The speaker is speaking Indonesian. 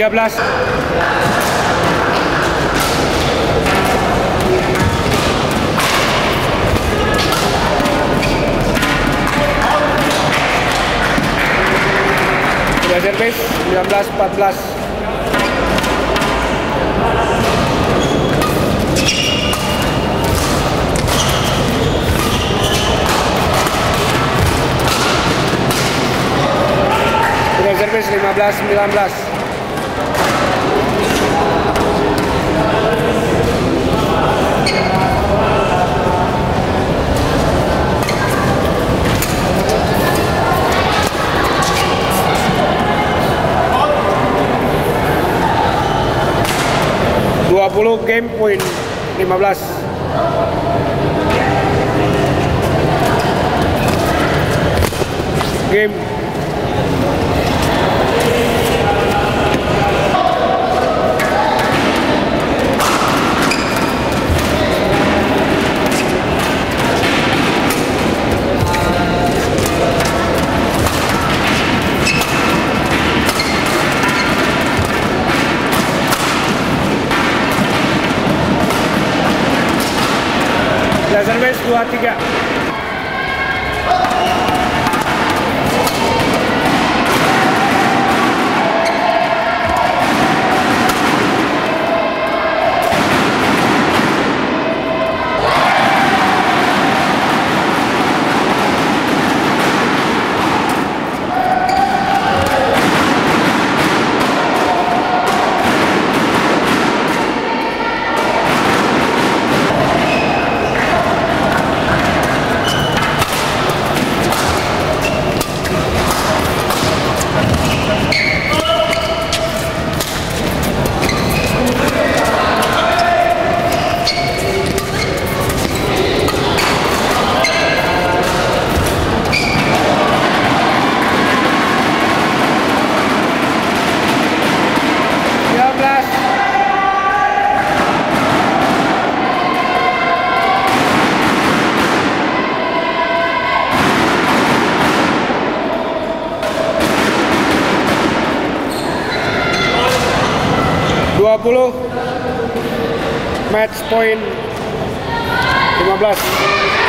13 Sudah servis 19 14 Sudah servis 15 19 20 game point 15 game measurements do a 20 match point 15